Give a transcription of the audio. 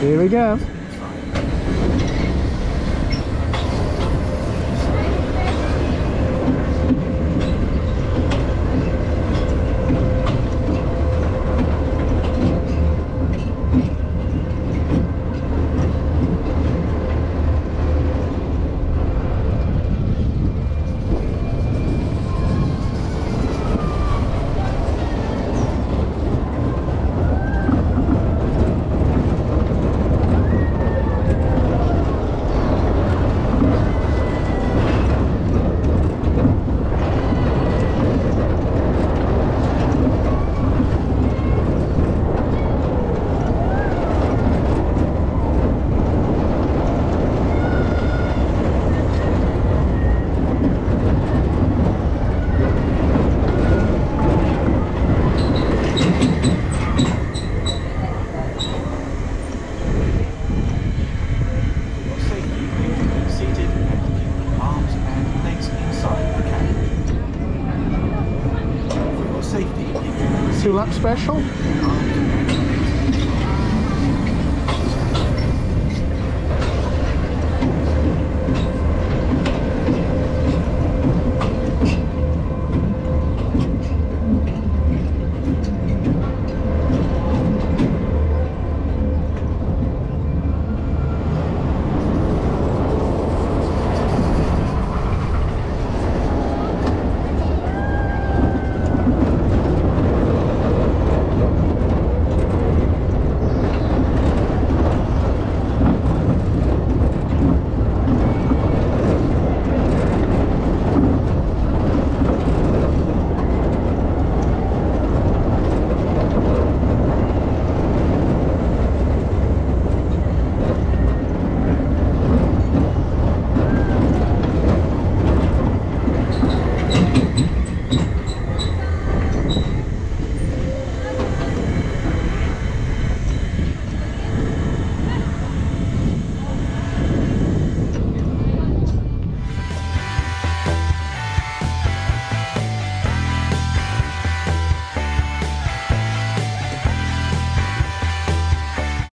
Here we go. Two lap special.